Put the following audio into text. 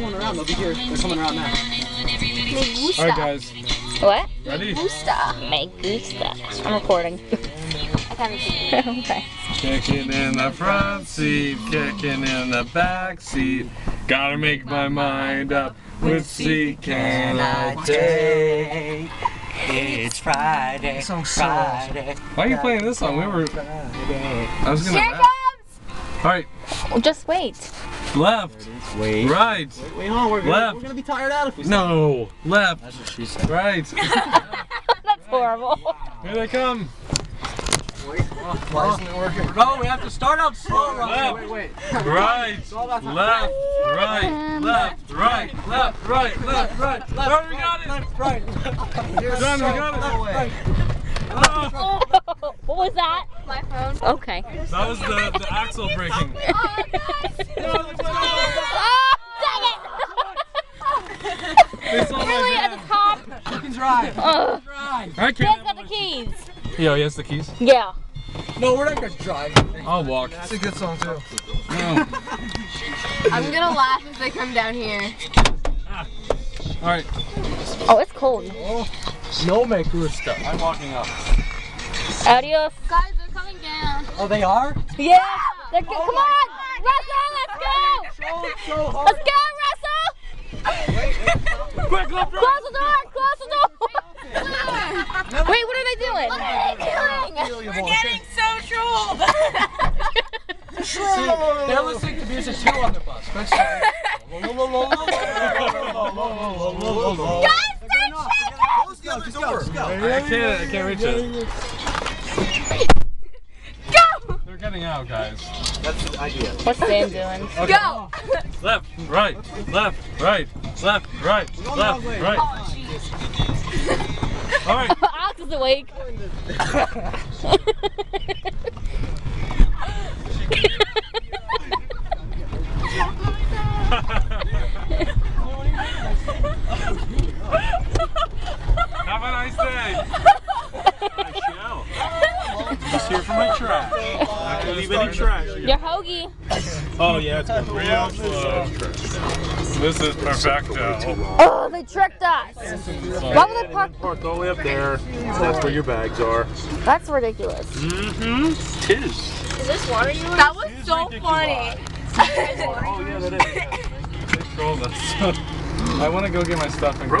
someone around. They'll be here. They're coming around now. Me gusta. All right, guys. What? Ready? Gusta. Me gusta. I'm recording. I can't see. okay. Kicking in the front seat, kicking in the back seat. Gotta make my mind up. Which seat can I take? It's Friday. It's on Friday. Why are you playing this song? We were. I was gonna. Here it rap. comes. All right, Well, just wait. left, Wait. right, Wait, hold on. We're gonna, Left. we're gonna be tired out if we stop. no, left, That's what she said. right. That's horrible. Here they come. Why isn't it working? No, we have to start out slow. Left. Wait, wait. Right, left, right, left, right, left, right, left, right. Left, we got it. Left, right. Done, we got it. Oh, what was that? My phone. Okay. that was the, the axle breaking. Oh, Oh, dang it! It's all really, like at that. the top? You can drive. Uh. Ugh. Drive. I Dad's can't. got the keys. Yo, he has the keys. Yeah. No, we're not gonna drive. I'll walk. It's a good song too. No. I'm gonna laugh if they come down here. Ah. All right. Oh, it's cold. Oh. No me gusta. I'm walking up. Adios. Guys, they're coming down. Oh, they are? Yeah. They're go- come on, oh Russell, let's go. So, so. Let's go, Russell. Quick, left, right. Close the door. Close the door. Wait, what are they doing? What are they doing? We're getting See, they're listening to music too on the bus. That's right. Guys, stop shaking! Go, let's go. I can't. I can't reach it. Go! They're getting out, guys. That's the idea. What's Dan doing? Go! Left, right, left, right, left, right, left, right. Oh, All right. Alex is awake. Have a nice day. Just here for my trash. Not gonna leave any trash. Your hoagie. Oh yeah, it's gonna Real slow. This is perfecto. Oh, they tricked us. Why would they park? Parked all the way up there. That's where your bags are. That's ridiculous. Mm-hmm. Tis. That was so funny. Oh yeah, that is. They trolled us. I want to go get my stuff and go.